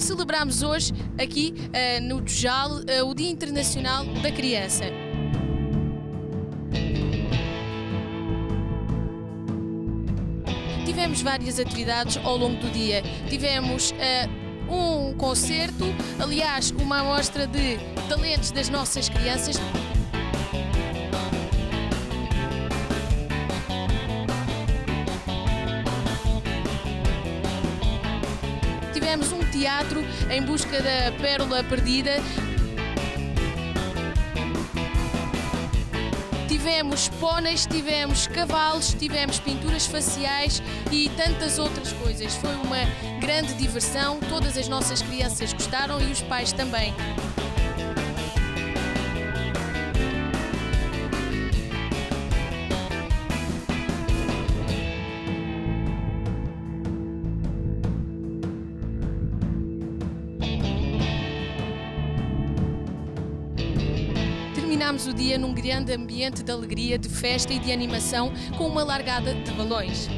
celebramos hoje, aqui uh, no Tujal, uh, o Dia Internacional da Criança. Tivemos várias atividades ao longo do dia. Tivemos uh, um concerto, aliás, uma amostra de talentos das nossas crianças. Tivemos um teatro em busca da pérola perdida. Tivemos póneis, tivemos cavalos, tivemos pinturas faciais e tantas outras coisas. Foi uma grande diversão, todas as nossas crianças gostaram e os pais também. Terminámos o dia num grande ambiente de alegria, de festa e de animação com uma largada de balões.